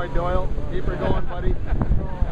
Conroy Doyle. Keep her going, buddy.